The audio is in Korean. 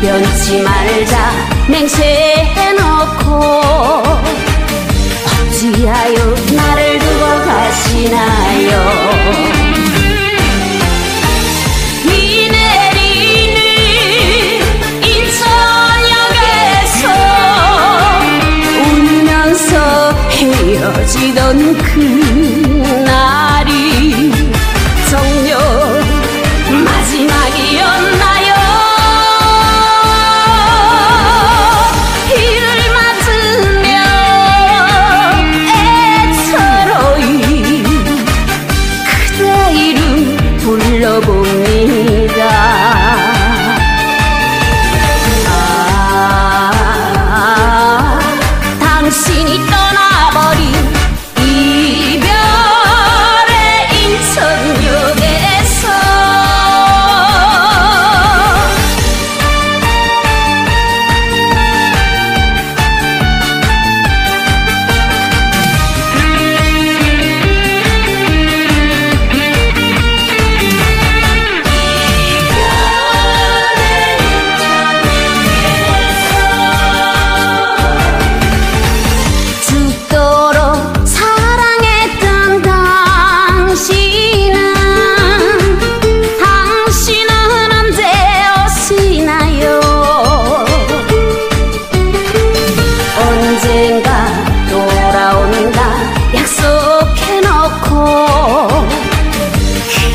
변치 말자. 맹세해놓고 어찌하여 나를 두고 가시나요? 헤어지던 그 불러보